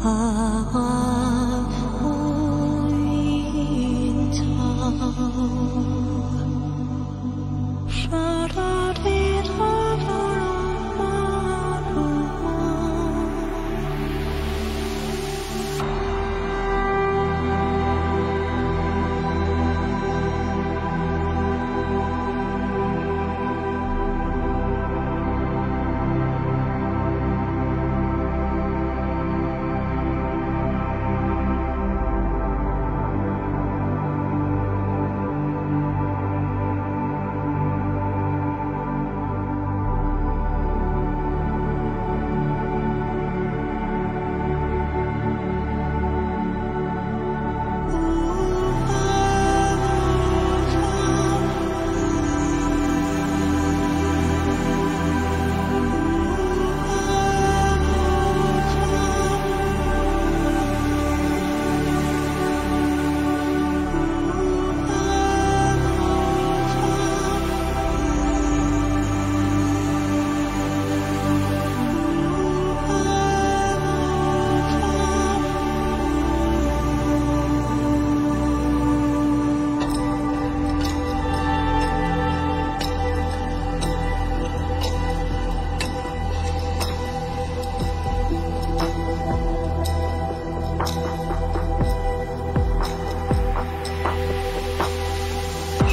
花花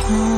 home.